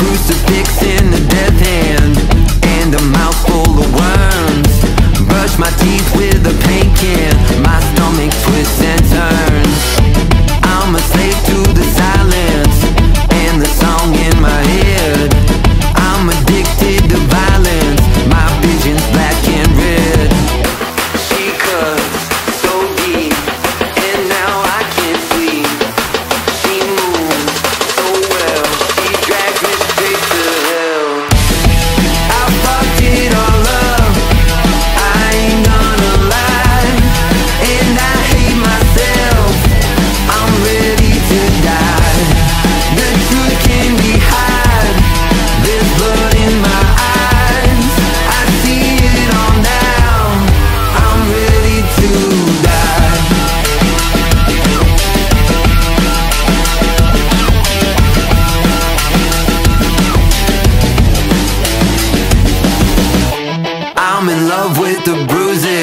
crucifix in the death hand And a mouthful of worms. Brush my teeth with a paint can. My stomach twists and turns. the bruises.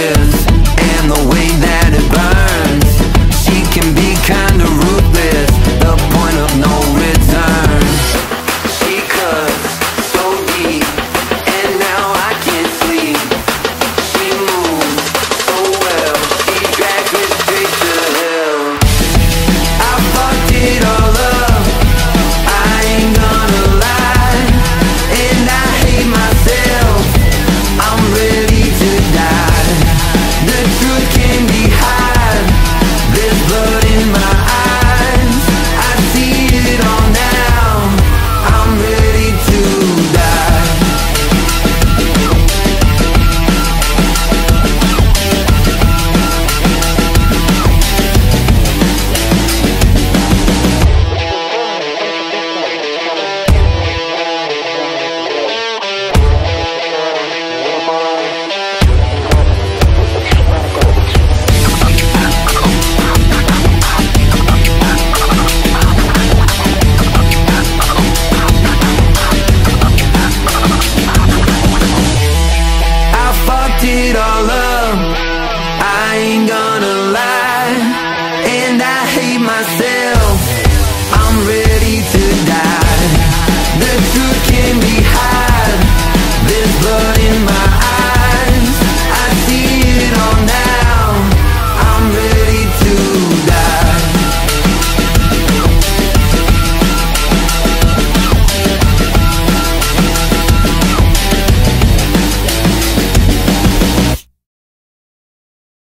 hate myself.